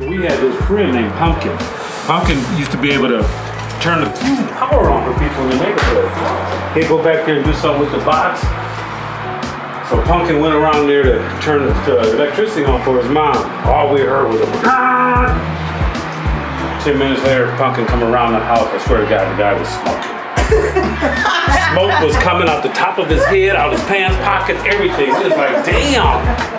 we had this friend named Pumpkin. Pumpkin used to be able to turn the power on for people in the neighborhood. He'd go back there and do something with the box. So Pumpkin went around there to turn the electricity on for his mom. All we heard was a ah. Ten minutes later, Pumpkin come around the house. I swear to God, the guy was smoking. Smoke was coming out the top of his head, out his pants pockets, everything. It was like, damn.